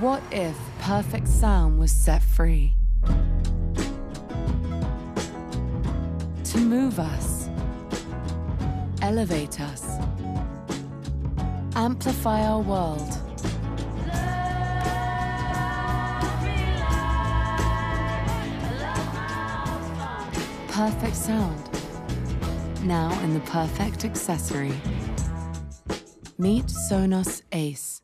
What if perfect sound was set free? To move us, elevate us, amplify our world. Perfect sound. Now in the perfect accessory. Meet Sonos Ace.